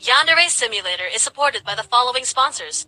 Yandere Simulator is supported by the following sponsors.